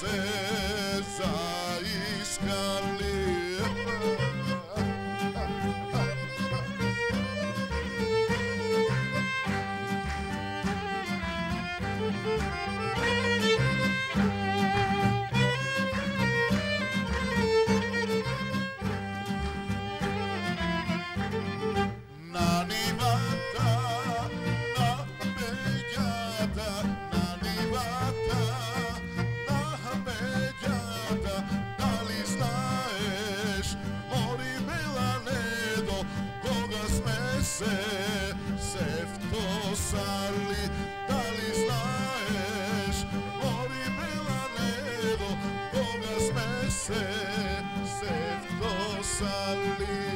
se zaiskali Se, se, cosa linda.